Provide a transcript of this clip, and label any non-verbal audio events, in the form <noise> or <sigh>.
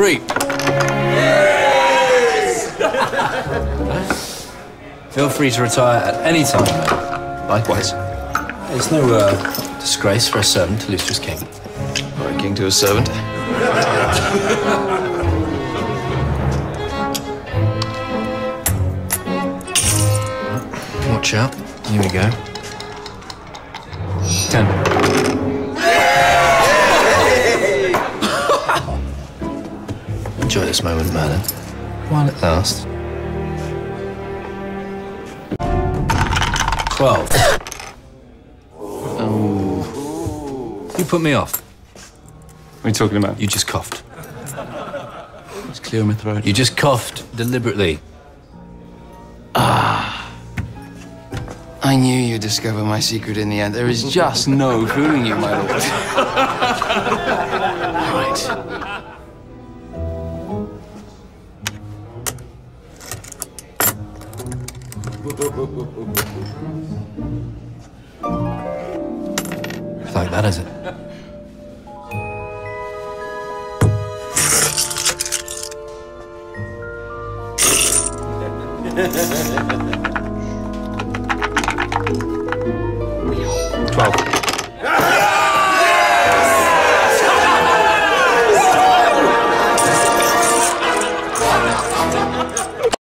Brie. Feel free to retire at any time, mate. Likewise. It's no uh, disgrace for a servant to lose to his king. Or a king to a servant. Watch out. Here we go. Ten. Enjoy this moment, Merlin, while it lasts. Twelve. Oh. You put me off. What are you talking about? You just coughed. It's clear my throat. You just coughed deliberately. Ah. I knew you'd discover my secret in the end. There is just no fooling you, my lord. <laughs> It's like that, is it? Twelve.